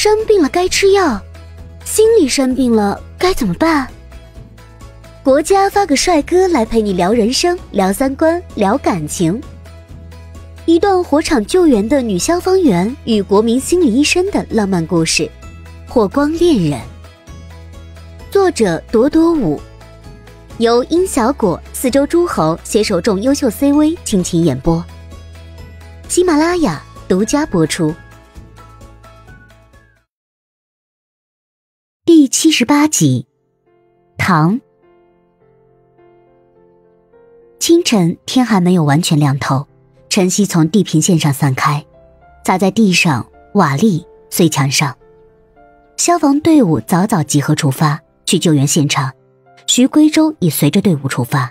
生病了该吃药，心理生病了该怎么办？国家发个帅哥来陪你聊人生、聊三观、聊感情。一段火场救援的女消防员与国民心理医生的浪漫故事，《火光恋人》。作者：朵朵舞，由殷小果、四周诸侯携手众优秀 CV 倾情演播，喜马拉雅独家播出。七十八集，唐。清晨，天还没有完全亮透，晨曦从地平线上散开，洒在地上、瓦砾、碎墙上。消防队伍早早集合出发去救援现场，徐归洲也随着队伍出发。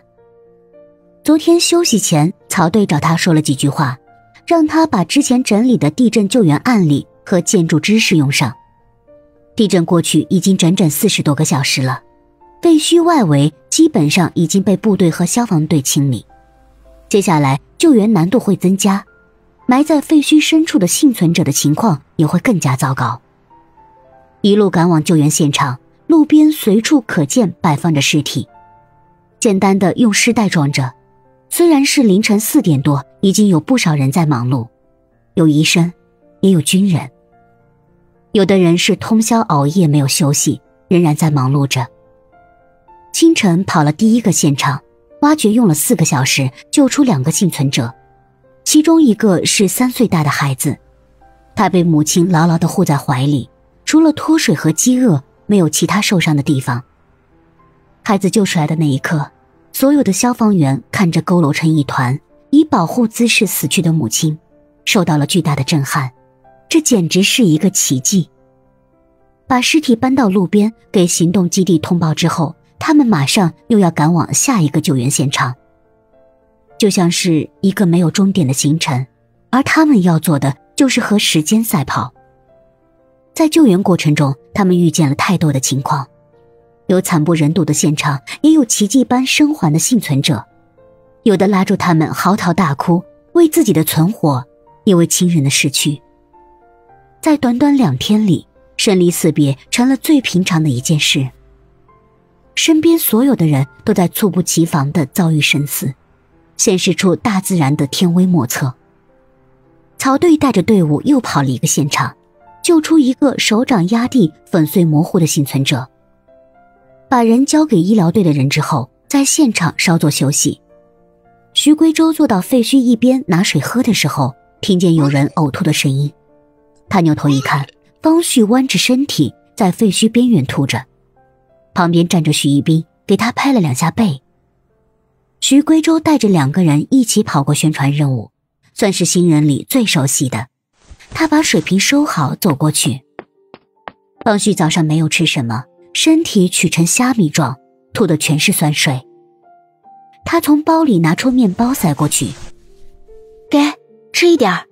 昨天休息前，曹队找他说了几句话，让他把之前整理的地震救援案例和建筑知识用上。地震过去已经整整四十多个小时了，废墟外围基本上已经被部队和消防队清理。接下来救援难度会增加，埋在废墟深处的幸存者的情况也会更加糟糕。一路赶往救援现场，路边随处可见摆放着尸体，简单的用尸袋装着。虽然是凌晨四点多，已经有不少人在忙碌，有医生，也有军人。有的人是通宵熬夜没有休息，仍然在忙碌着。清晨跑了第一个现场，挖掘用了四个小时，救出两个幸存者，其中一个是三岁大的孩子，他被母亲牢牢的护在怀里，除了脱水和饥饿，没有其他受伤的地方。孩子救出来的那一刻，所有的消防员看着佝偻成一团、以保护姿势死去的母亲，受到了巨大的震撼。这简直是一个奇迹。把尸体搬到路边，给行动基地通报之后，他们马上又要赶往下一个救援现场，就像是一个没有终点的行程，而他们要做的就是和时间赛跑。在救援过程中，他们遇见了太多的情况，有惨不忍睹的现场，也有奇迹般生还的幸存者，有的拉住他们嚎啕大哭，为自己的存活，也为亲人的逝去。在短短两天里，生离死别成了最平常的一件事。身边所有的人都在猝不及防的遭遇生死，显示出大自然的天威莫测。曹队带着队伍又跑了一个现场，救出一个手掌压地、粉碎模糊的幸存者。把人交给医疗队的人之后，在现场稍作休息。徐归舟坐到废墟一边拿水喝的时候，听见有人呕吐的声音。他扭头一看，方旭弯着身体在废墟边缘吐着，旁边站着许一斌，给他拍了两下背。徐归洲带着两个人一起跑过宣传任务，算是新人里最熟悉的。他把水瓶收好，走过去。方旭早上没有吃什么，身体曲成虾米状，吐的全是酸水。他从包里拿出面包塞过去，给吃一点儿。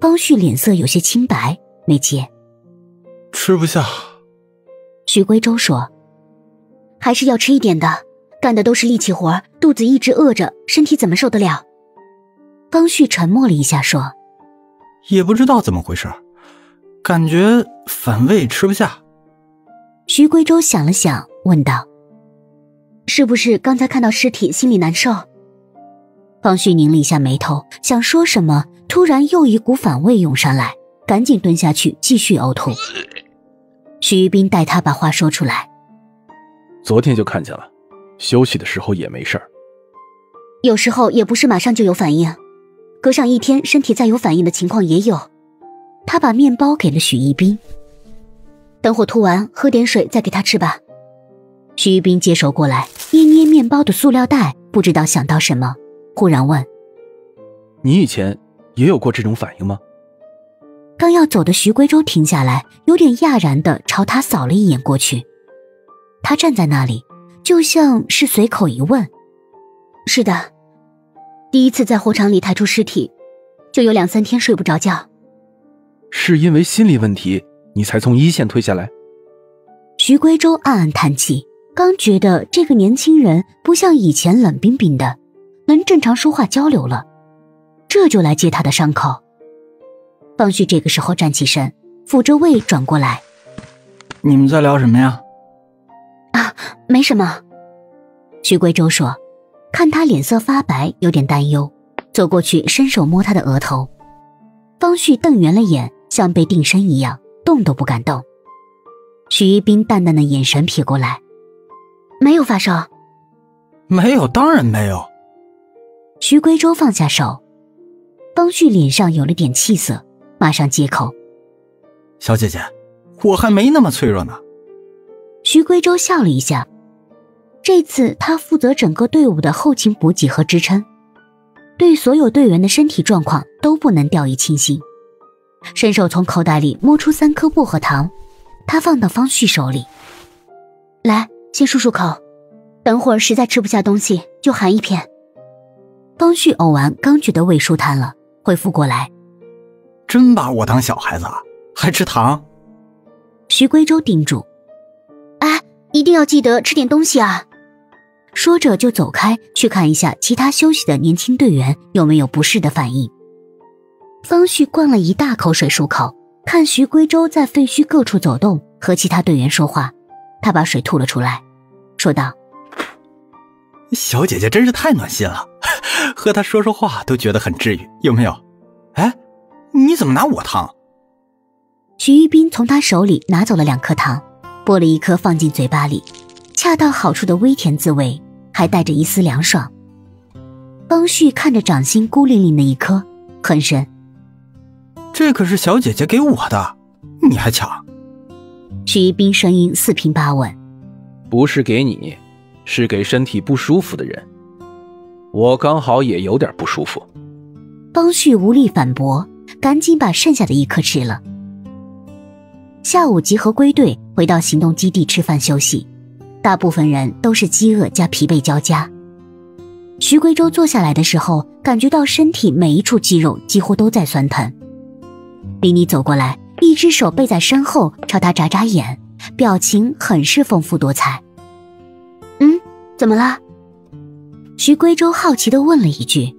方旭脸色有些青白，没接。吃不下。徐归舟说：“还是要吃一点的，干的都是力气活，肚子一直饿着，身体怎么受得了？”方旭沉默了一下，说：“也不知道怎么回事，感觉反胃，吃不下。”徐归舟想了想，问道：“是不是刚才看到尸体，心里难受？”方旭拧了一下眉头，想说什么，突然又一股反胃涌上来，赶紧蹲下去继续呕吐。徐一斌带他把话说出来：“昨天就看见了，休息的时候也没事儿。有时候也不是马上就有反应，隔上一天身体再有反应的情况也有。”他把面包给了许一斌，等会吐完喝点水再给他吃吧。徐一斌接手过来，捏捏面包的塑料袋，不知道想到什么。忽然问：“你以前也有过这种反应吗？”刚要走的徐归舟停下来，有点讶然的朝他扫了一眼过去。他站在那里，就像是随口一问：“是的，第一次在火场里抬出尸体，就有两三天睡不着觉。是因为心理问题，你才从一线退下来？”徐归舟暗暗叹气，刚觉得这个年轻人不像以前冷冰冰的。能正常说话交流了，这就来接他的伤口。方旭这个时候站起身，抚着胃转过来。你们在聊什么呀？啊，没什么。徐贵州说，看他脸色发白，有点担忧，走过去伸手摸他的额头。方旭瞪圆了眼，像被定身一样，动都不敢动。徐一斌淡淡的眼神瞥过来，没有发烧。没有，当然没有。徐贵州放下手，方旭脸上有了点气色，马上接口：“小姐姐，我还没那么脆弱呢。”徐归舟笑了一下，这次他负责整个队伍的后勤补给和支撑，对所有队员的身体状况都不能掉以轻心。伸手从口袋里摸出三颗薄荷糖，他放到方旭手里：“来，先漱漱口，等会儿实在吃不下东西就含一片。”方旭呕完，刚觉得胃舒坦了，恢复过来。真把我当小孩子啊，还吃糖？徐归舟叮嘱：“哎，一定要记得吃点东西啊！”说着就走开，去看一下其他休息的年轻队员有没有不适的反应。方旭灌了一大口水漱口，看徐归舟在废墟各处走动，和其他队员说话，他把水吐了出来，说道：“小姐姐真是太暖心了。”和他说说话都觉得很治愈，有没有？哎，你怎么拿我糖？徐一斌从他手里拿走了两颗糖，剥了一颗放进嘴巴里，恰到好处的微甜滋味，还带着一丝凉爽。方旭看着掌心孤零零的一颗，很神：“这可是小姐姐给我的，你还抢？”徐一斌声音四平八稳：“不是给你，是给身体不舒服的人。”我刚好也有点不舒服，方旭无力反驳，赶紧把剩下的一颗吃了。下午集合归队，回到行动基地吃饭休息，大部分人都是饥饿加疲惫交加。徐贵州坐下来的时候，感觉到身体每一处肌肉几乎都在酸疼。李妮走过来，一只手背在身后，朝他眨眨眼，表情很是丰富多彩。嗯，怎么了？徐归舟好奇的问了一句：“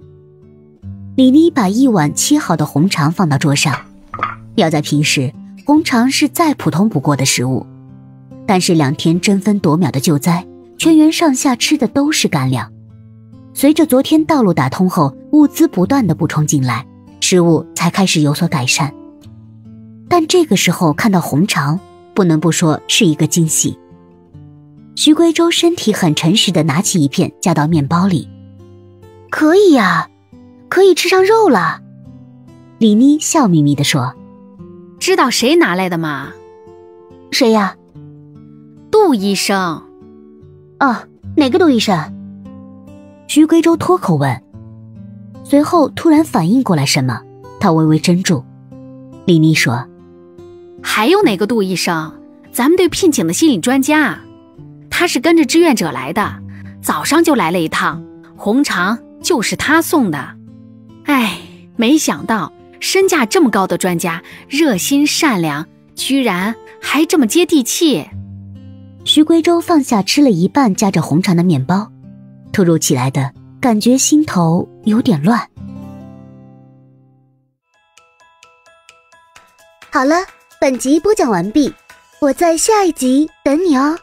李妮把一碗切好的红肠放到桌上。要在平时，红肠是再普通不过的食物，但是两天争分夺秒的救灾，全员上下吃的都是干粮。随着昨天道路打通后，物资不断的补充进来，食物才开始有所改善。但这个时候看到红肠，不能不说是一个惊喜。”徐贵州身体很诚实的拿起一片夹到面包里，可以呀，可以吃上肉了。李妮笑眯眯的说：“知道谁拿来的吗？谁呀？杜医生。哦，哪个杜医生？”徐贵州脱口问，随后突然反应过来什么，他微微怔住。李妮说：“还有哪个杜医生？咱们队聘请的心理专家。”他是跟着志愿者来的，早上就来了一趟，红肠就是他送的。哎，没想到身价这么高的专家，热心善良，居然还这么接地气。徐贵州放下吃了一半夹着红肠的面包，突如其来的感觉心头有点乱。好了，本集播讲完毕，我在下一集等你哦。